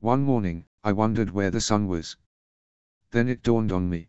One morning, I wondered where the sun was. Then it dawned on me.